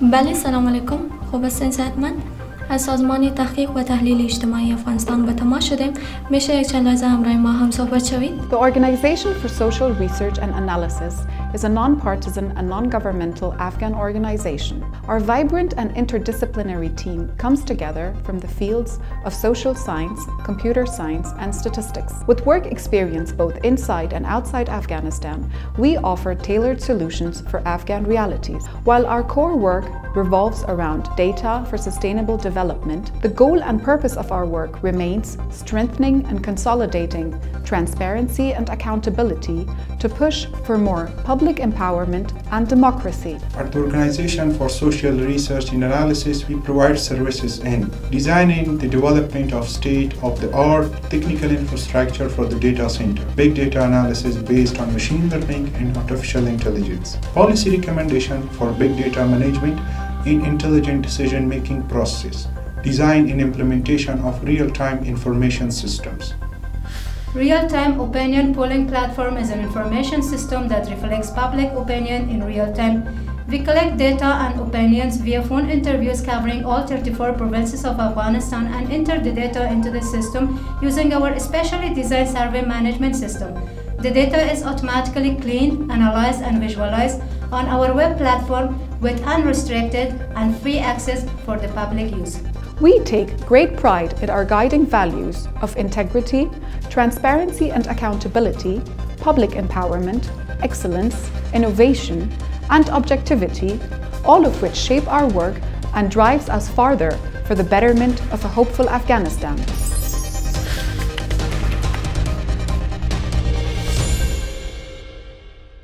بله سلام علیکم. خوب هستین صحتمند از سازمان تحقیق و تحلیل اجتماعی افغانستان به تماس شدیم میشه یک چند لحظه همراه ما هم صحبت شوید The Organization for Social Research and Analysis is a non-partisan and non-governmental Afghan organization. Our vibrant and interdisciplinary team comes together from the fields of social science, computer science and statistics. With work experience both inside and outside Afghanistan, we offer tailored solutions for Afghan realities. While our core work revolves around data for sustainable development, the goal and purpose of our work remains strengthening and consolidating transparency and accountability to push for more public empowerment and democracy. At the Organization for Social Research and Analysis, we provide services in designing the development of state-of-the-art technical infrastructure for the data center, big data analysis based on machine learning and artificial intelligence, policy recommendation for big data management in intelligent decision-making processes, design and implementation of real-time information systems. Real-time opinion polling platform is an information system that reflects public opinion in real time. We collect data and opinions via phone interviews covering all 34 provinces of Afghanistan and enter the data into the system using our specially designed survey management system. The data is automatically cleaned, analyzed, and visualized on our web platform with unrestricted and free access for the public use. We take great pride in our guiding values of integrity, transparency and accountability, public empowerment, excellence, innovation, and objectivity, all of which shape our work and drives us farther for the betterment of a hopeful Afghanistan.